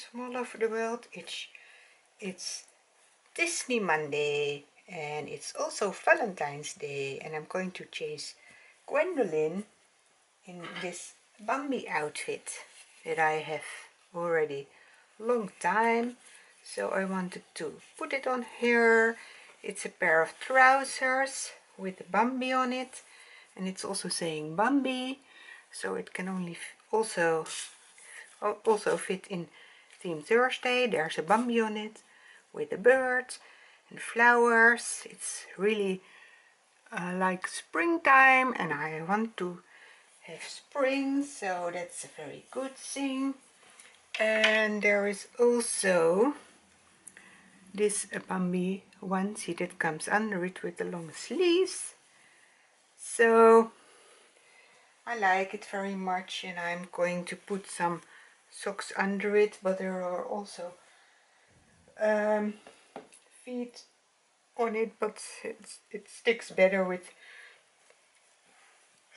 friends from all over the world. It's, it's Disney Monday and it's also Valentine's Day and I'm going to chase Gwendolyn in this Bambi outfit that I have already long time. So I wanted to put it on here. It's a pair of trousers with Bambi on it and it's also saying Bambi. So it can only also also fit in theme Thursday there's a Bambi on it with the birds and flowers. It's really uh, like springtime and I want to have spring so that's a very good thing. And there is also this Bambi onesie that comes under it with the long sleeves. So I like it very much and I'm going to put some socks under it but there are also um, feet on it but it sticks better with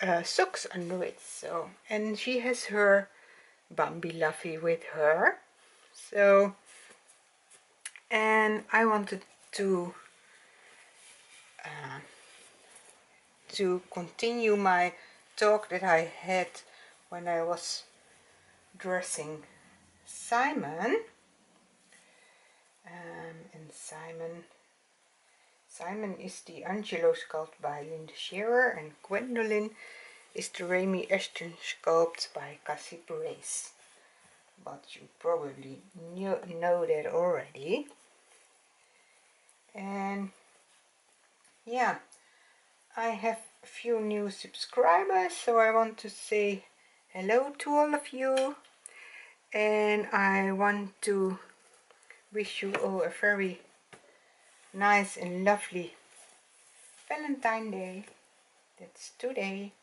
uh, socks under it so. And she has her Bambi Luffy with her so. And I wanted to uh, to continue my talk that I had when I was dressing Simon. Um, and Simon Simon is the Angelo sculpt by Linda Shearer and Gwendolyn is the Remi-Ashton sculpt by Cassie Brace but you probably knew, know that already. And yeah I have a few new subscribers so I want to say hello to all of you. And I want to wish you all a very nice and lovely Valentine Day. That's today.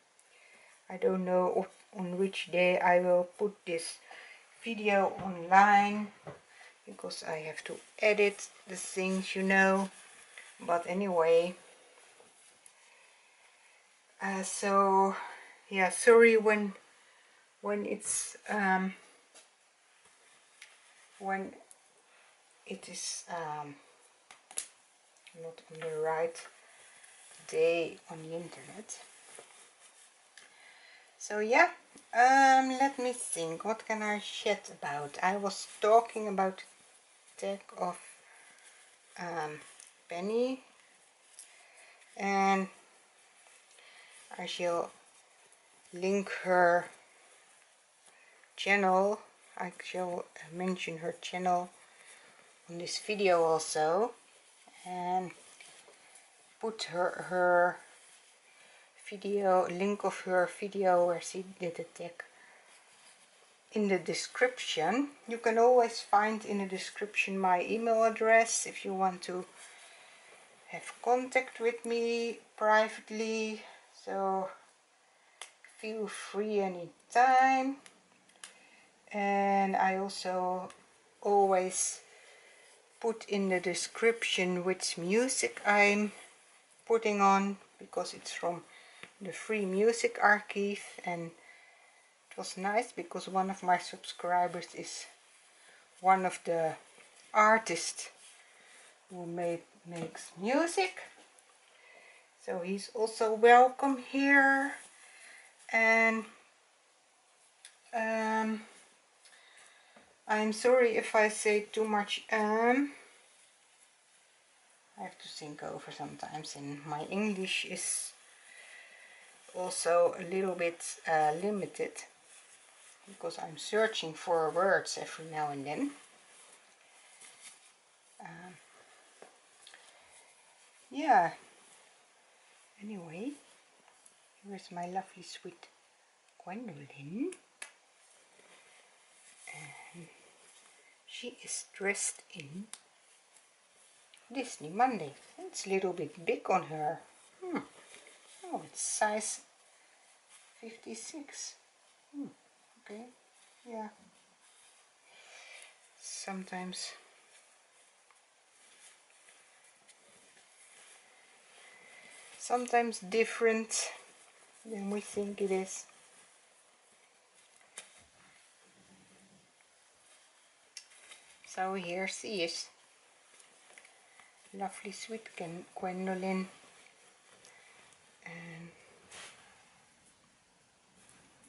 I don't know on which day I will put this video online because I have to edit the things you know. But anyway. Uh, so yeah sorry when when it's um, when it is um, not on the right day on the internet. So yeah um, let me think. What can I chat about? I was talking about tag of um, Penneye and I shall link her channel. I shall mention her channel on this video also and put her her video link of her video where she did the tag in the description. You can always find in the description my email address if you want to have contact with me privately. So feel free anytime and I also always put in the description which music I'm putting on because it's from the free music archive and it was nice because one of my subscribers is one of the artists who made makes music. So he's also welcome here. And um, I'm sorry if I say too much um I have to think over sometimes and my English is also a little bit uh, limited because I'm searching for words every now and then. Um, yeah. Anyway here's my lovely sweet Gwendolyn she is dressed in Disney Monday it's a little bit big on her hmm. oh it's size 56 hmm. okay yeah sometimes sometimes different than we think it is. So here she is lovely sweet Gwendolyn and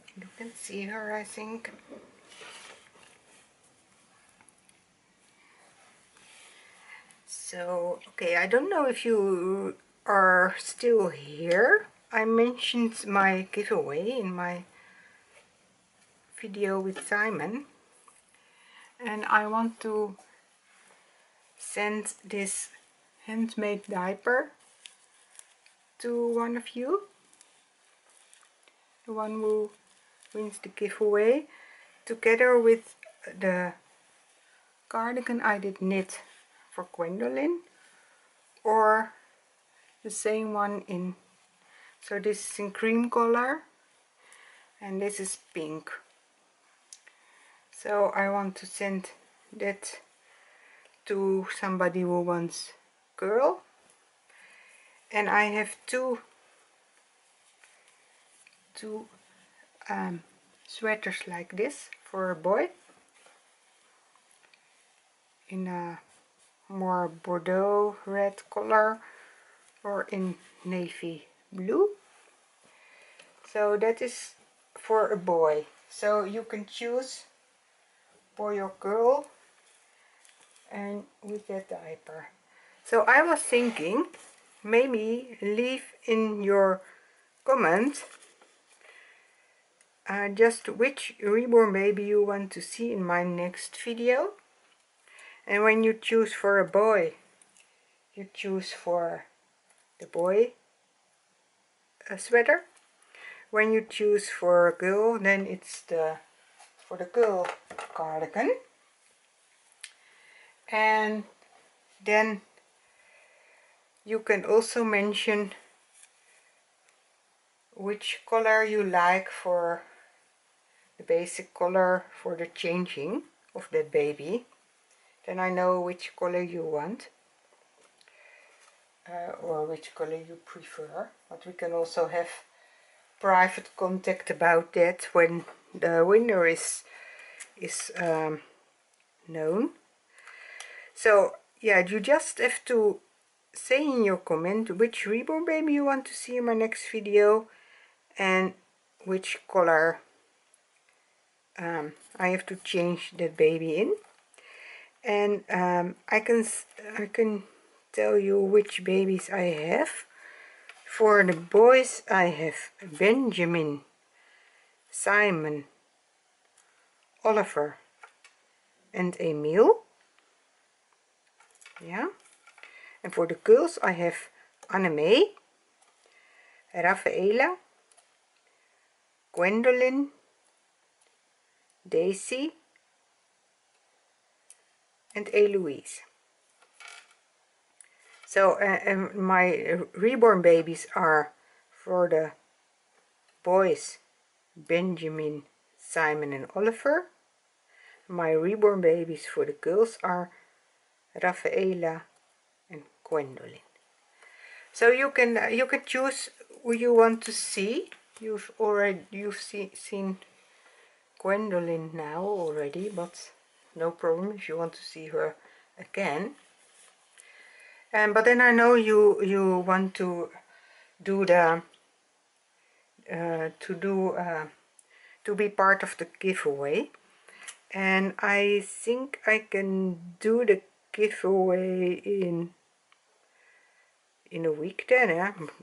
eh, you can see her I think. So okay I don't know if you are still here. I mentioned my giveaway in my video with Simon and I want to send this handmade diaper to one of you. The one who wins the giveaway together with the cardigan I did knit for Gwendolyn or the same one in so this is in cream color and this is pink so I want to send that to somebody who wants girl. And I have two two um, sweaters like this for a boy. In a more Bordeaux red color or in navy blue. So that is for a boy. So you can choose boy or girl and with that diaper so I was thinking maybe leave in your comment uh, just which reborn baby you want to see in my next video. And when you choose for a boy you choose for the boy a sweater. When you choose for a girl then it's the for the girl cardigan and then you can also mention which color you like for the basic color for the changing of that baby. Then I know which color you want uh, or which color you prefer. But we can also have private contact about that when the winner is is um, known. So yeah you just have to say in your comment which reborn baby you want to see in my next video and which color um, I have to change that baby in. And um, I can I can tell you which babies I have. For the boys I have Benjamin Simon Oliver and Emil yeah and for the girls I have Anne-May Rafaela Gwendolyn Daisy and Eloise. So uh, my reborn babies are for the boys Benjamin, Simon and Oliver. My reborn babies for the girls are Rafaela and Gwendolyn. So you can uh, you can choose who you want to see. You've already you've see, seen Gwendolyn now already, but no problem if you want to see her again and but then I know you you want to do the to do uh, to be part of the giveaway. And I think I can do the giveaway in in a week then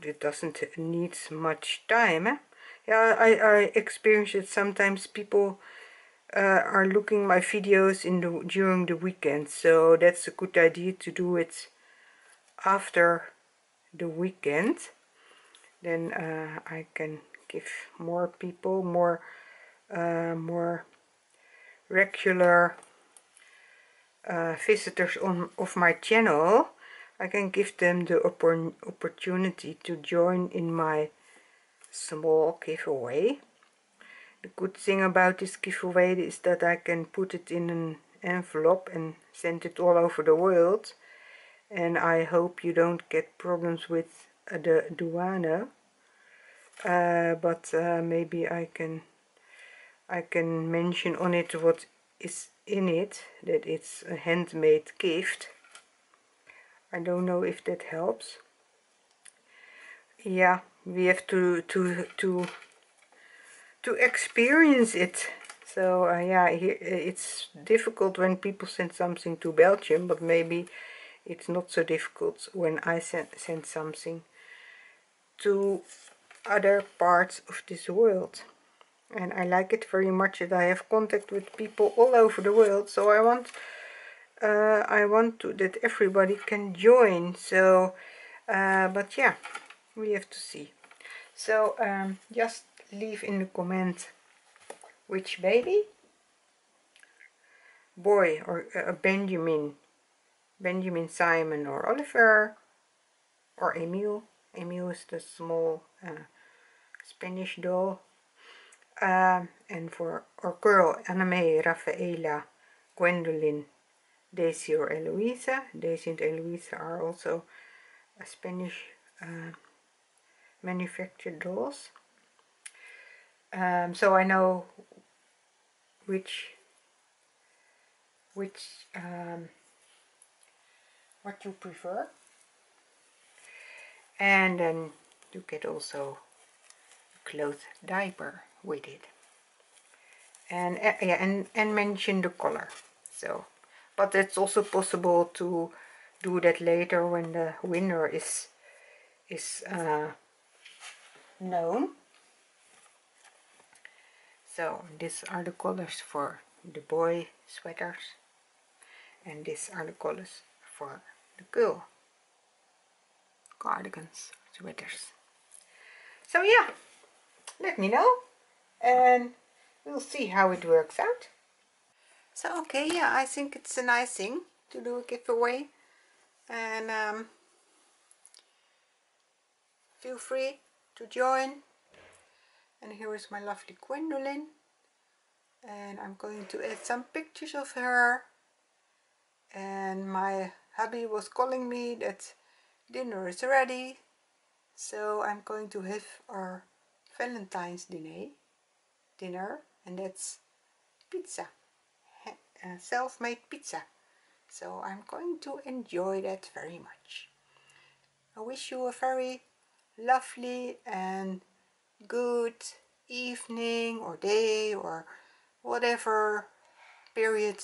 it doesn't need much time eh? yeah I, I experience it sometimes. People uh, are looking my videos in the during the weekend so that's a good idea to do it after the weekend. Then uh, I can give more people more uh, more regular uh, visitors on of my channel I can give them the oppor opportunity to join in my small giveaway. The good thing about this giveaway is that I can put it in an envelope and send it all over the world. And I hope you don't get problems with the douane uh, but uh, maybe I can I can mention on it what is in it that it's a handmade gift. I don't know if that helps. Yeah we have to to to to experience it. So uh, yeah it's difficult when people send something to Belgium but maybe it's not so difficult when I send, send something to other parts of this world. And I like it very much that I have contact with people all over the world. So I want uh, I want to that everybody can join. So uh, but yeah we have to see. So um, just leave in the comment which baby? Boy or uh, Benjamin. Benjamin Simon or Oliver or Emil. Emil is the small uh, Spanish doll um, and for our girl Anne-May, Rafaela, Gwendolyn, Daisy or Eloisa. Daisy and Eloisa are also Spanish uh, manufactured dolls. Um, so I know which which um, what you prefer and then you get also cloth diaper with it and uh, yeah and and mention the color. So but it's also possible to do that later when the winner is is uh, known. So these are the colors for the boy sweaters. And these are the colors for the girl cardigans sweaters. So yeah let me know and we'll see how it works out. So okay yeah I think it's a nice thing to do a giveaway and um, feel free to join. And here is my lovely Gwendolyn and I'm going to add some pictures of her. And my hubby was calling me that dinner is ready so I'm going to have our Valentine's dinner dinner and that's pizza. Uh, self-made pizza. So I'm going to enjoy that very much. I wish you a very lovely and good evening or day or whatever period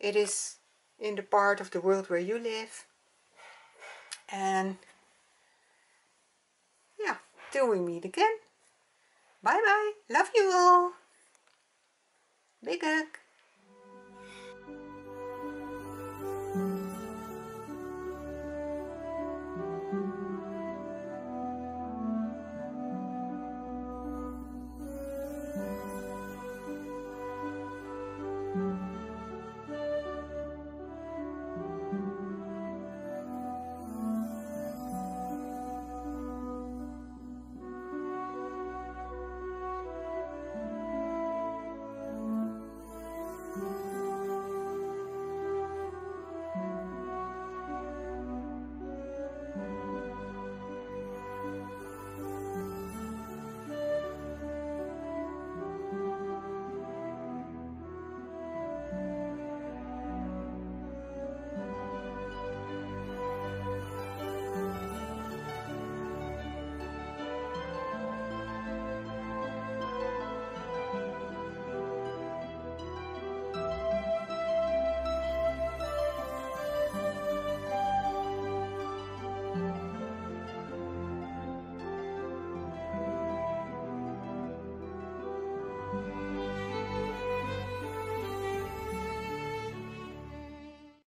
it is in the part of the world where you live. And yeah till we meet again Bye bye. Love you all. Big hug.